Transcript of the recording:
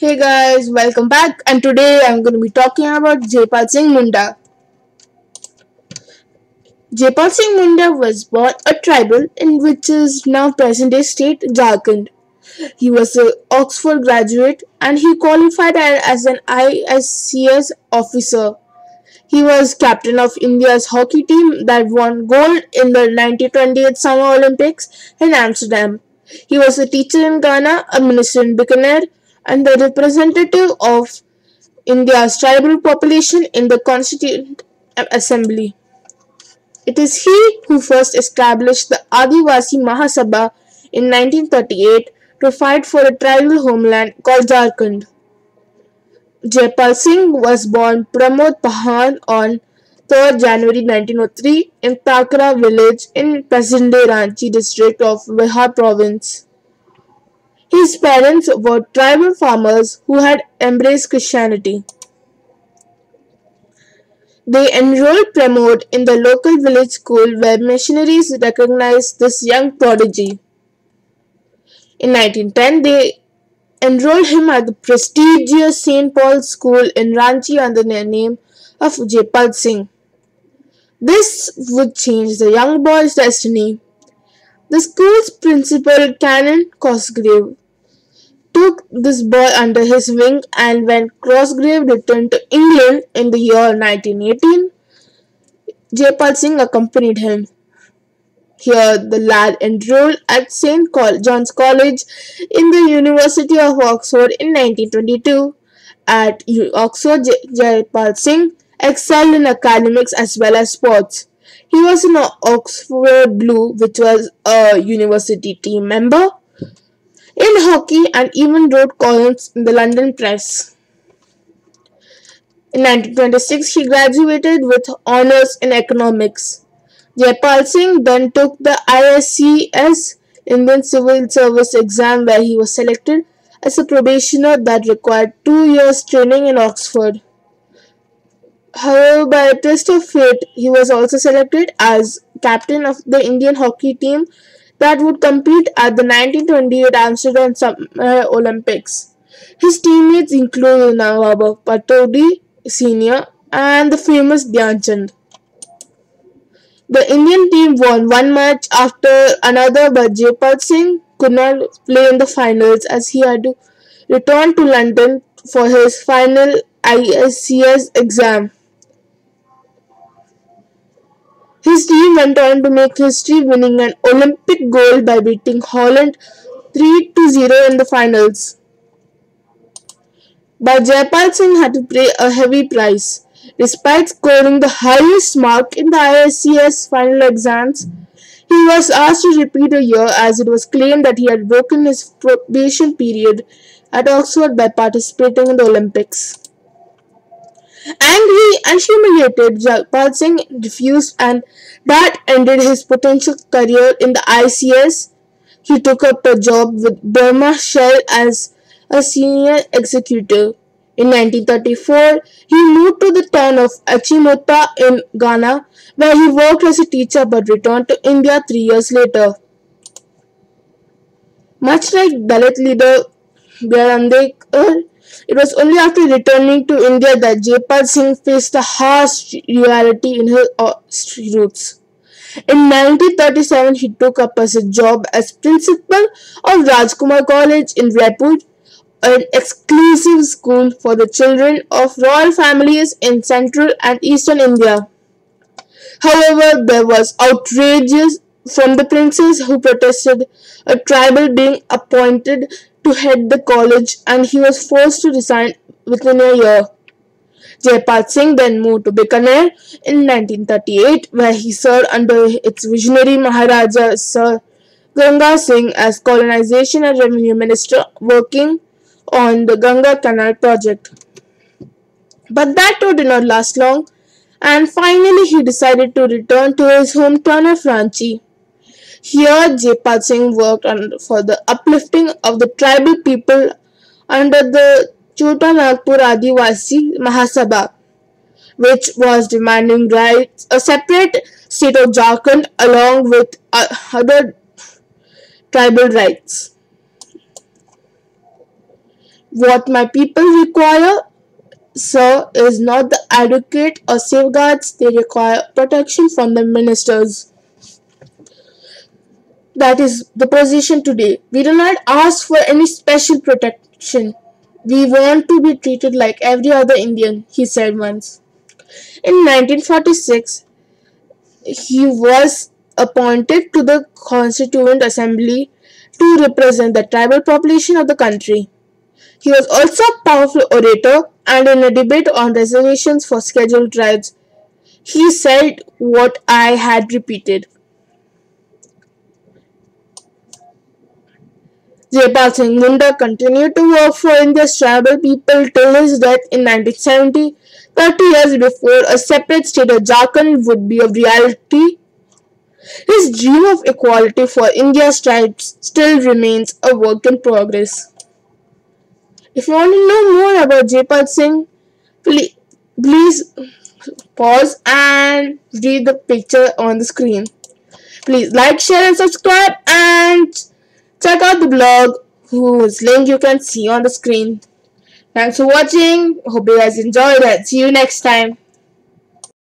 Hey guys, welcome back and today I'm going to be talking about Jaipal Singh Munda. Jaipal Singh Munda was born a tribal in which is now present day state Jharkhand. He was an Oxford graduate and he qualified as an ISCS officer. He was captain of India's hockey team that won gold in the 1928 Summer Olympics in Amsterdam. He was a teacher in Ghana, a minister in Bikaner, and the representative of India's tribal population in the Constituent Assembly. It is he who first established the Adivasi Mahasabha in 1938 to fight for a tribal homeland called Jharkhand. Jaipal Singh was born Pramod Pahan on 3rd January 1903 in Takra village in present-day Ranchi district of Bihar province. His parents were tribal farmers who had embraced Christianity. They enrolled Pramod in the local village school where missionaries recognized this young prodigy. In 1910, they enrolled him at the prestigious St. Paul's School in Ranchi under the name of Jaipal Singh. This would change the young boy's destiny. The school's principal, Canon Cosgrave, took this boy under his wing and when Cosgrave returned to England in the year 1918, Jaipal Singh accompanied him. Here, the lad enrolled at St. John's College in the University of Oxford in 1922. At Oxford, Jaipal Singh excelled in academics as well as sports. He was an Oxford Blue, which was a university team member, in hockey and even wrote columns in the London press. In 1926, he graduated with honors in economics. Jaipal Singh then took the ISCS Indian Civil Service exam where he was selected as a probationer that required two years training in Oxford. However, by a twist of fate, he was also selected as captain of the Indian hockey team that would compete at the 1928 Amsterdam Summer Olympics. His teammates include Nawab Pataudi Sr. and the famous Dhyan Chand. The Indian team won one match after another but Jaipal Singh could not play in the finals as he had to return to London for his final ISCS exam. His team went on to make history winning an Olympic gold by beating Holland 3 0 in the finals. But Jaipal Singh had to pay a heavy price. Despite scoring the highest mark in the ISCS final exams, he was asked to repeat a year as it was claimed that he had broken his probation period at Oxford by participating in the Olympics. Angry and humiliated, Jaipal Singh refused and that ended his potential career in the ICS. He took up a job with Burma Shell as a senior executive. In 1934, he moved to the town of Achimota in Ghana, where he worked as a teacher but returned to India three years later. Much like Dalit leader Ambedkar, it was only after returning to India that Jaipal Singh faced the harsh reality in his uh, roots. In 1937, he took up as a job as principal of Rajkumar College in Raipur an exclusive school for the children of royal families in central and eastern India. However, there was outrageous from the princes who protested a tribal being appointed to head the college and he was forced to resign within a year. Jaipal Singh then moved to Bikaner in 1938 where he served under its visionary Maharaja Sir Ganga Singh as colonization and revenue minister working on the Ganga Canal project. But that too did not last long, and finally he decided to return to his hometown of Ranchi. Here, Jaipal Singh worked for the uplifting of the tribal people under the Chota Nagpur Adivasi Mahasabha, which was demanding rights, a separate state of Jharkhand along with uh, other tribal rights. What my people require, sir, is not the adequate or safeguards, they require protection from the ministers. That is the position today. We do not ask for any special protection. We want to be treated like every other Indian, he said once. In 1946, he was appointed to the Constituent Assembly to represent the tribal population of the country. He was also a powerful orator and in a debate on reservations for scheduled tribes, he said what I had repeated. Jaipal Singh Munda continued to work for India's tribal people till his death in 1970, 30 years before a separate state of Jharkhand would be a reality. His dream of equality for India's tribes still remains a work in progress. If you want to know more about Jaipal Singh, please, please pause and read the picture on the screen. Please like, share, and subscribe, and check out the blog whose link you can see on the screen. Thanks for watching. Hope you guys enjoyed it. See you next time.